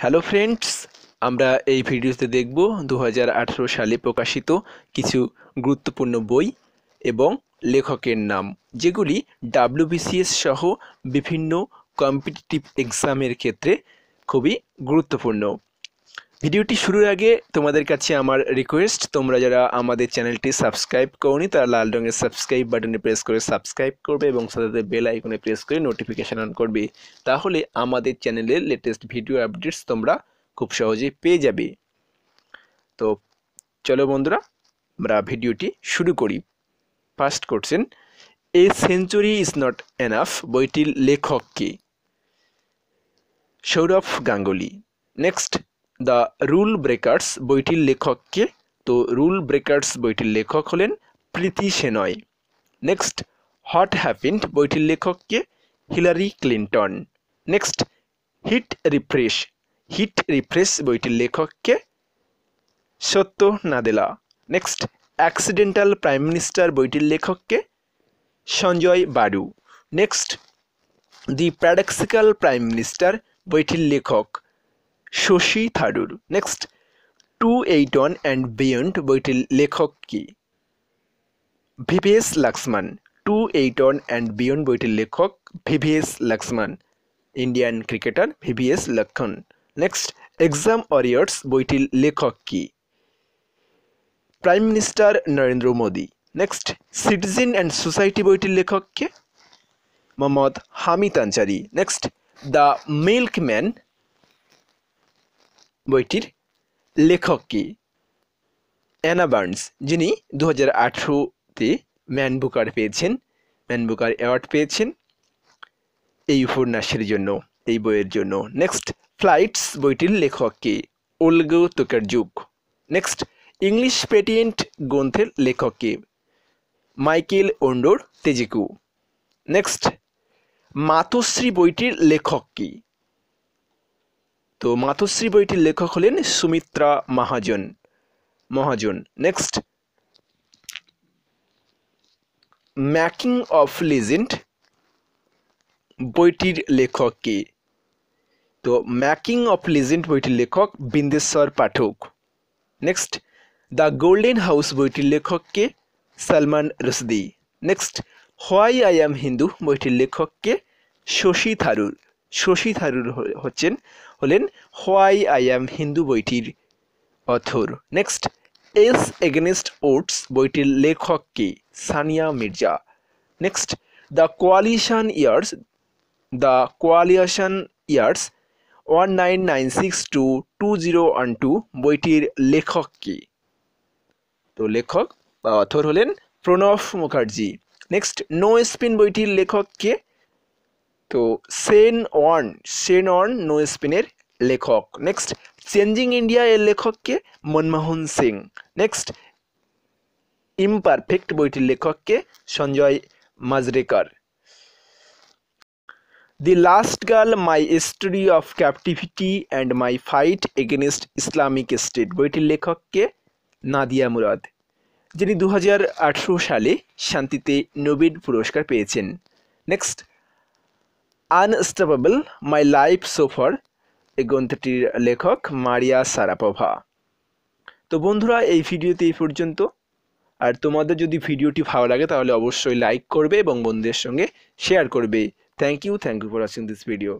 Hello friends আমরা এই ভিডিওতে দেখব দু হাজার আঠেরো সালে প্রকাশিত কিছু গুরুত্বপূর্ণ বই এবং লেখকের নাম, যেগুলি ডাব্লিউবিসিএস সহ বিভিন্ন কম্পিটিটিভ এক্সামের ক্ষেত্রে খুবই গুরুত্বপূর্ণ। ভিডিওটি শুরুর আগে তোমাদের কাছে আমার রিকোয়েস্ট তোমরা যারা আমাদের চ্যানেলটি সাবস্ক্রাইব করনি, তারা লাল রঙের সাবস্ক্রাইব বাটনে প্রেস করে সাবস্ক্রাইব করবে এবং সাথে বেল আইকনে প্রেস করে নোটিফিকেশান অন করবে। তাহলে আমাদের চ্যানেলের লেটেস্ট ভিডিও আপডেটস তোমরা খুব সহজেই পেয়ে যাবে। তো চলো বন্ধুরা, আমরা ভিডিওটি শুরু করি। First question a century is not enough বইটির লেখক কে? Sourav Ganguly. Next the rule breakers বইটির লেখক কে তো রুল ব্রেকার্স বইটির লেখক হলেন Preeti Shenoy. Next what happened বইটির লেখক কে Hillary Clinton. Next, hit refresh hit refresh বইটির লেখক কে Satya Nadella next, accidental prime minister বইটির লেখক কে Sanjaya Baru next, the paradoxical prime minister বইটির লেখক। Shashi Tharoor. Next two eight one and beyond বইটির লেখক কি? VVS Laxman. Two eight one and beyond বইটির লেখক VVS Laxman. Indian cricketer VVS Laxman. Next exam warriors বইটির লেখক কি? Prime minister Narendra Modi. Next citizen and society বইটির লেখক কে? Mohammad Hamid Ansari. Next the milkman বইটির লেখক কি? অ্যানা বার্নস, যিনি দু হাজার আঠেরোতে ম্যান বুকার পেয়েছেন, ম্যান বুকার অ্যাওয়ার্ড পেয়েছেন এই উপন্যাসের জন্য, এই বইয়ের জন্য। নেক্সট, ফ্লাইটস বইটির লেখক কে? ওলগো তোকের যুগ। নেক্সট, ইংলিশ পেটিয়েন্ট গ্রন্থের লেখক কে? মাইকেল ওন্ডোর তেজিকু। নেক্সট, মাতশ্রী বইটির লেখক কি? তো মাতশ্রী বইটির লেখক হলেন Sumitra Mahajan. Mahajan next making of legend বইটির লেখক কে? তো ম্যাকিং অফ লিজেন্ড বইটির লেখক Bindeshwar Pathak. Next the golden house বইটির লেখক কে? Salman Rushdie next why I am Hindu বইটির লেখক কে? শশী থারুর। শশী থারুর হচ্ছেন, হলেন হোয়াই আই অ্যাম হিন্দু বইটির author. Next ace against odds বইটির লেখক কে? Sania Mirza. Next, the coalition years, the coalition years one nine nine six to two zero one two বইটির লেখক কে? তো লেখক বা অথর হলেন Pranab Mukherjee. Next, no spin বইটির লেখক কে? তো Shane Warne Shane Warne no স্পিনের লেখক। নেক্সট চেঞ্জিং ইন্ডিয়া এর লেখককে মনমোহন সিং। নেক্সট ইমপারফেক্ট বইটির লেখককে Sanjay Manjrekar. The last girl my story of captivity and my fight against Islamic State বইটির লেখককে নাদিয়া মুরাদ, যিনি দু হাজার আঠারো সালে শান্তিতে নোবেল পুরস্কার পেয়েছেন। নেক্সট আনস্টপেবল মাই লাইফ সোফার এই গ্রন্থটির লেখক মারিয়া সারাপভা। তো বন্ধুরা, এই ভিডিওতে এই পর্যন্ত। আর তোমাদের যদি ভিডিওটি ভালো লাগে, তাহলে অবশ্যই লাইক করবে এবং বন্ধুদের সঙ্গে শেয়ার করবে। Thank you thank you for watching this video